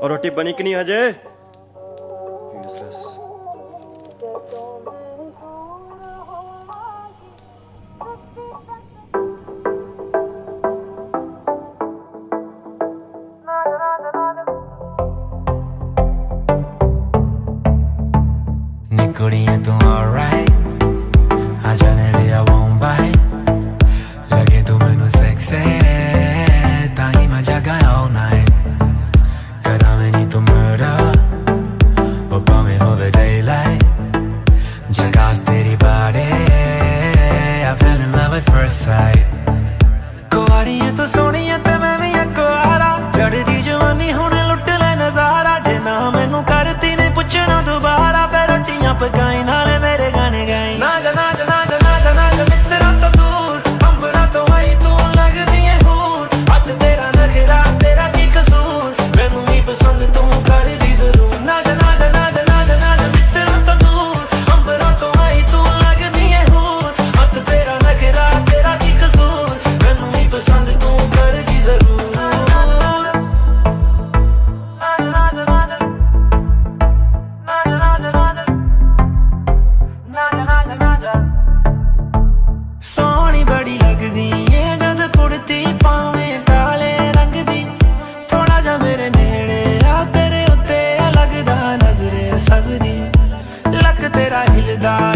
और रोटी बनी कि नहीं Ajay booty, you do alright. Allá en el día Bombay, la que tú menos sexy. Tahima jagan all night. Cada menito murder, opa me over daylight. Jagas teri body, I fell in love at first sight. verdade.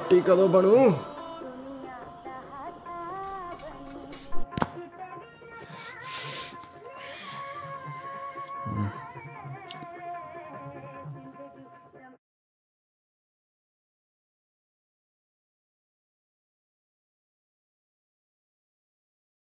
ਰੋਟੀ ਕਦੋਂ ਬਣੂ?